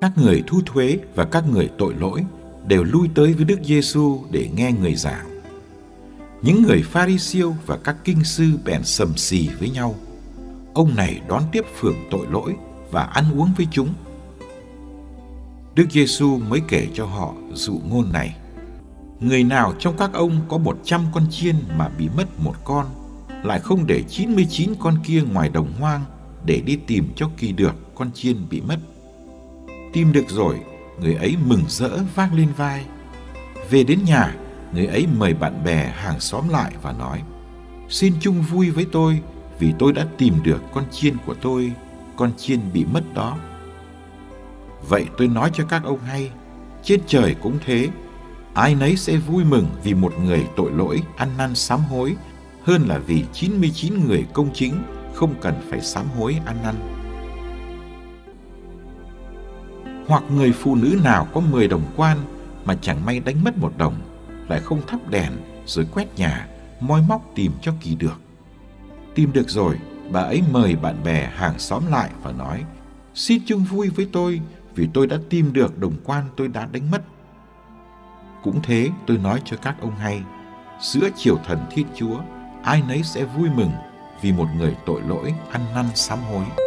Các người thu thuế và các người tội lỗi đều lui tới với Đức Giêsu để nghe người giảng. Những người Pharisêu và các kinh sư bèn sầm xì với nhau. Ông này đón tiếp phường tội lỗi và ăn uống với chúng. Đức Giêsu mới kể cho họ dụ ngôn này. Người nào trong các ông có một trăm con chiên mà bị mất một con, lại không để 99 con kia ngoài đồng hoang để đi tìm cho kỳ được con chiên bị mất. Tìm được rồi, người ấy mừng rỡ vác lên vai. Về đến nhà, người ấy mời bạn bè hàng xóm lại và nói, Xin chung vui với tôi vì tôi đã tìm được con chiên của tôi, con chiên bị mất đó. Vậy tôi nói cho các ông hay, trên trời cũng thế, ai nấy sẽ vui mừng vì một người tội lỗi ăn năn sám hối hơn là vì 99 người công chính không cần phải sám hối ăn năn. Hoặc người phụ nữ nào có 10 đồng quan mà chẳng may đánh mất một đồng, lại không thắp đèn rồi quét nhà, moi móc tìm cho kỳ được. Tìm được rồi, bà ấy mời bạn bè hàng xóm lại và nói, xin chung vui với tôi vì tôi đã tìm được đồng quan tôi đã đánh mất. Cũng thế tôi nói cho các ông hay, giữa triều thần thiết Chúa, ai nấy sẽ vui mừng vì một người tội lỗi ăn năn sám hối.